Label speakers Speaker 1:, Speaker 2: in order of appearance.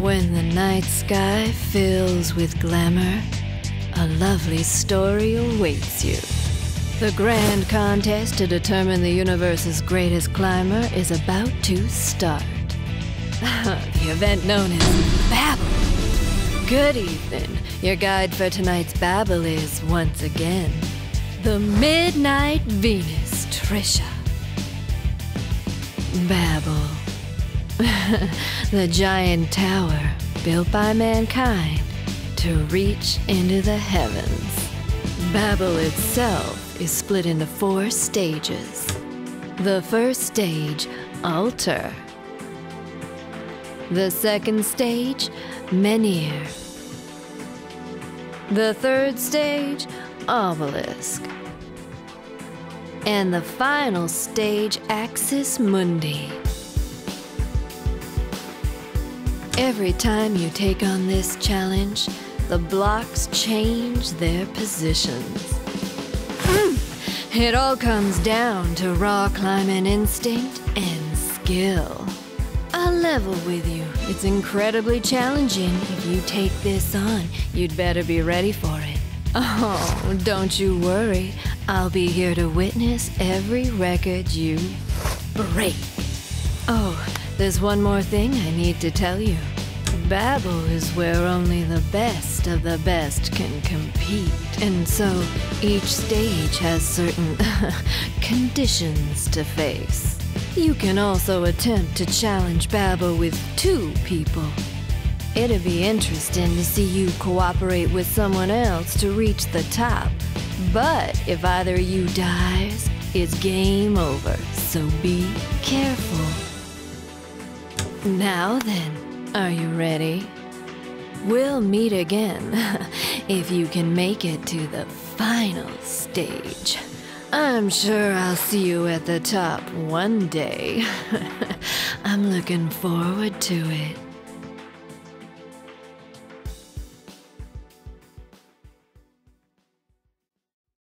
Speaker 1: When the night sky fills with glamour, a lovely story awaits you. The grand contest to determine the universe's greatest climber is about to start. the event known as Babel. Good evening. Your guide for tonight's Babel is, once again, the Midnight Venus Trisha. Babel. the giant tower built by mankind to reach into the heavens. Babel itself is split into four stages. The first stage, Altar. The second stage, Menhir. The third stage, Obelisk. And the final stage, Axis Mundi. Every time you take on this challenge, the blocks change their positions. Hmm. It all comes down to raw climbing instinct and skill. I'll level with you. It's incredibly challenging. If you take this on, you'd better be ready for it. Oh, don't you worry. I'll be here to witness every record you break. Oh, there's one more thing I need to tell you. Babel is where only the best of the best can compete. And so each stage has certain conditions to face. You can also attempt to challenge Babel with two people. It'd be interesting to see you cooperate with someone else to reach the top. But if either of you dies, it's game over, so be careful. Now then, are you ready? We'll meet again if you can make it to the final stage. I'm sure I'll see you at the top one day. I'm looking forward to it.